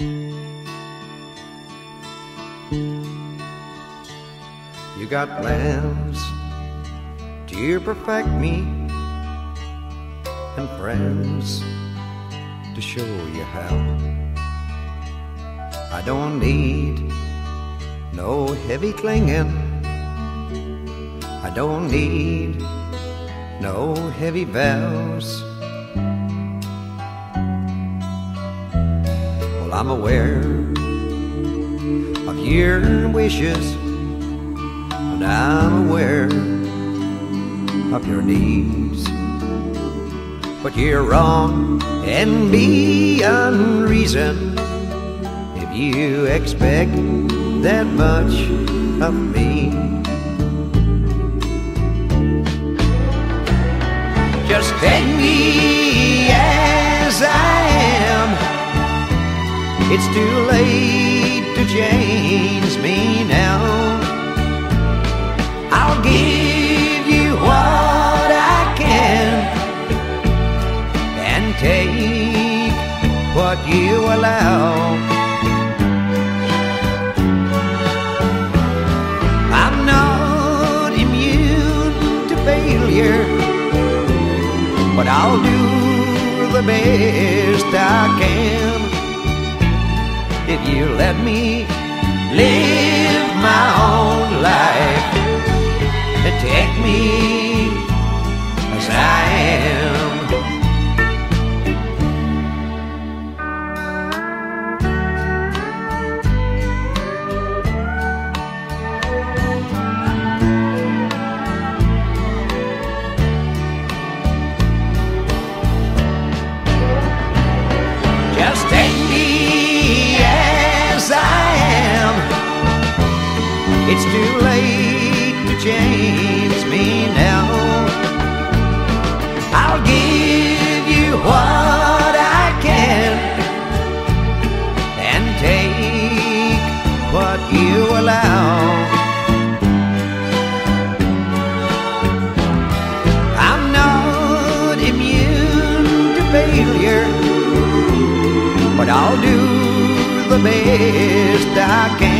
You got plans to perfect me and friends to show you how. I don't need no heavy clinging. I don't need no heavy vows. I'm aware of your wishes, and I'm aware of your needs. But you're wrong and beyond reason if you expect that much of me. Just take me It's too late to change me now. I'll give you what I can and take what you allow. I'm not immune to failure, but I'll do the best I me. Live It's too late to change me now. I'll give you what I can and take what you allow. I'm not immune to failure but I'll do the best I can